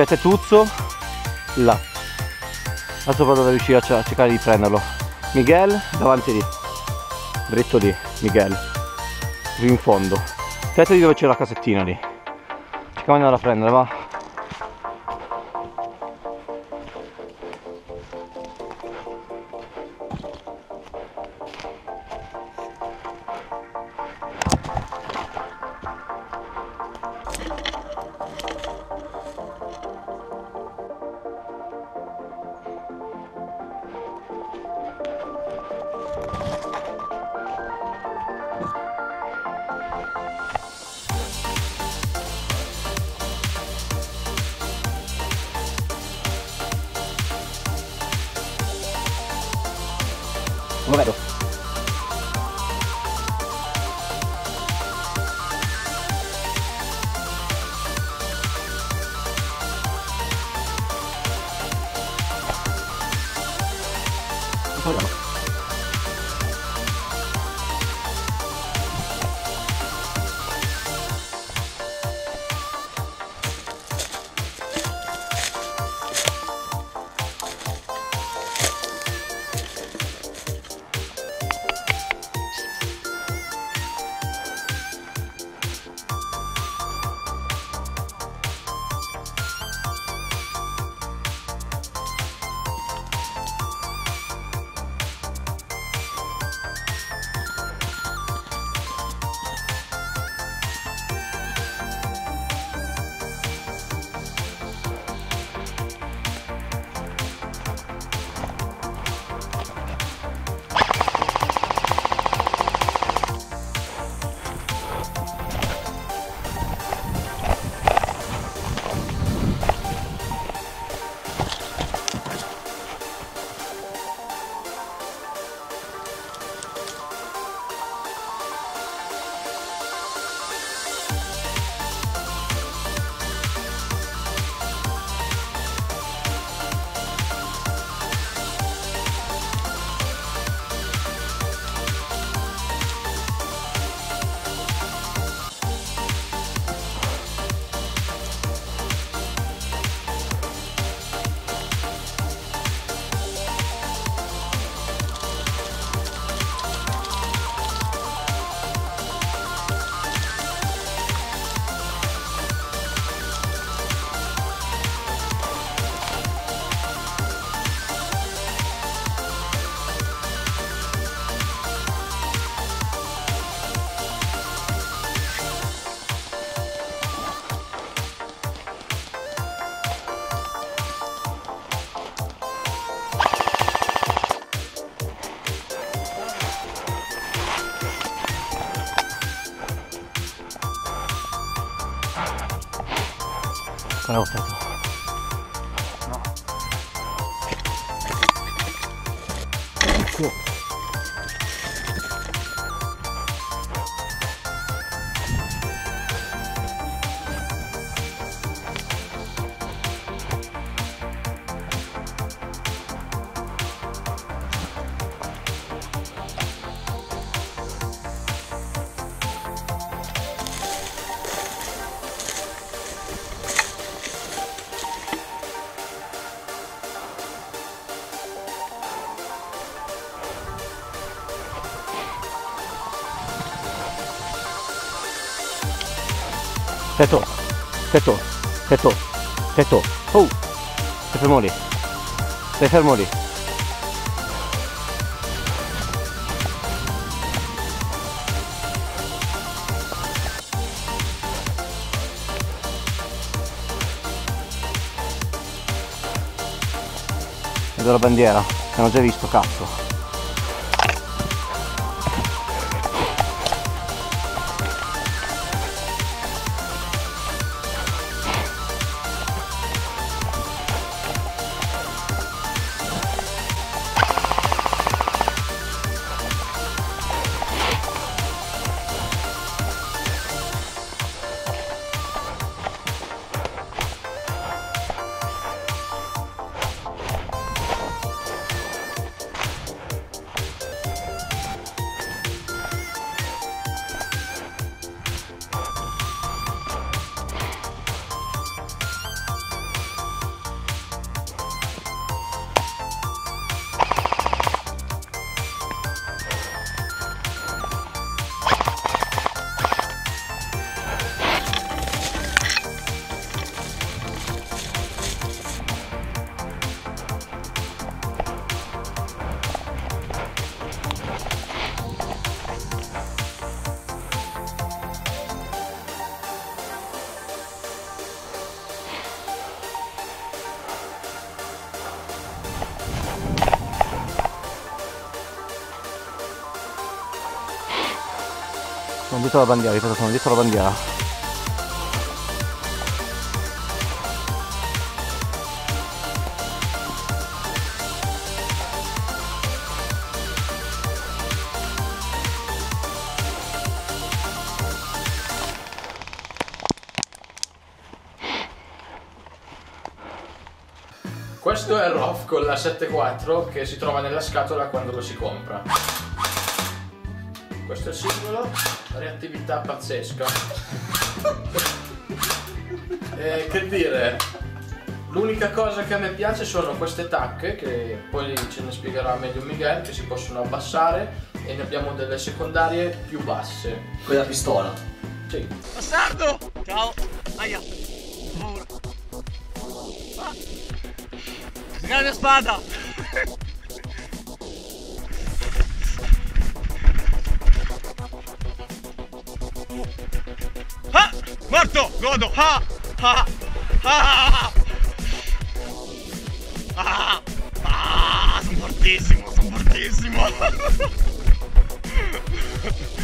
rodato. C'è Tetuzzo là. Adesso vado a riuscire a cer- a cercare di prenderlo. Miguel davanti lì. Dritto lì, Miguel. Lì in fondo. Tete di dove c'è la casettina lì. Cerchiamo di andare a prendere, va. Lo vedo. Proviamo. 刚我犯错。Teto, teto, teto, teto. Oh, stai fermo lì. Stai fermo lì. Vedo la bandiera, che hanno già visto, cazzo. Sono dietro la bandiera, ripeto, sono dietro la bandiera. Questo è il ROF con la 7.4 che si trova nella scatola quando lo si compra. Questo è il singolo, reattività pazzesca. Eh, che dire, l'unica cosa che a me piace sono queste tacche che poi ce ne spiegherà meglio Miguel che si possono abbassare e ne abbiamo delle secondarie più basse. Quella pistola. Sì. Bastardo! Ciao! Aia! Paura. Ah. La spada! godo. Ah ah ah ah ah sono fortissimo sono fortissimo.